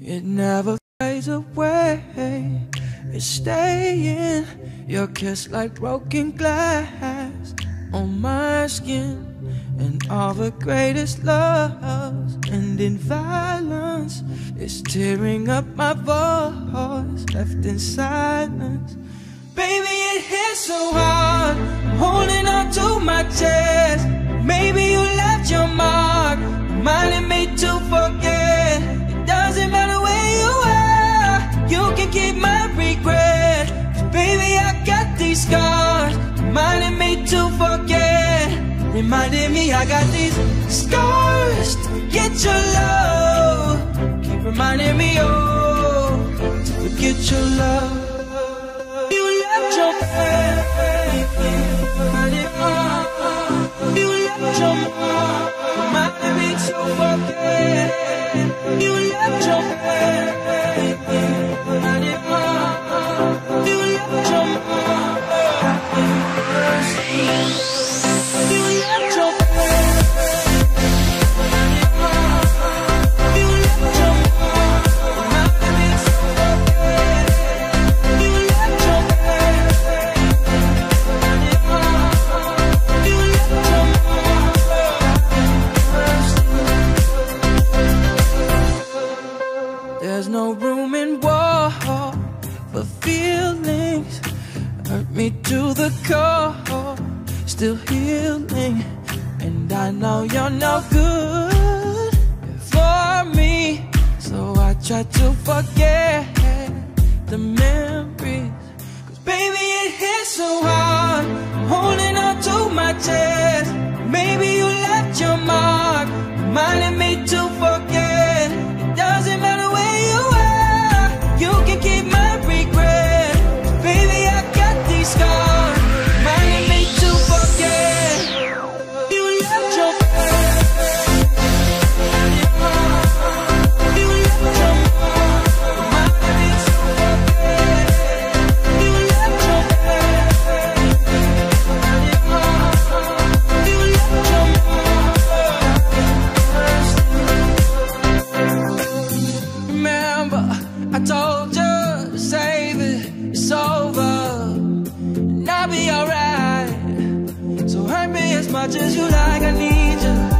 It never fades away. It's staying. Your kiss like broken glass on my skin. And all the greatest loves end in violence. It's tearing up my voice, left in silence. Baby, so hard. Holding on to my chest. Maybe you left your mark, reminding me to forget. It doesn't matter where you are, you can keep my regret. 'Cause baby, I got these scars, reminding me to forget. Reminding me I got these scars to forget your love. Keep reminding me, oh, to forget your love. There's no room in war for feelings. Hurt me to the core, still healing. And I know you're no good for me. So I try to forget the memories. Cause baby, it hits so hard. I'm holding on to my chest. Maybe you left your mark, You save it. It's over, and I'll be alright. So hurt me as much as you like. I need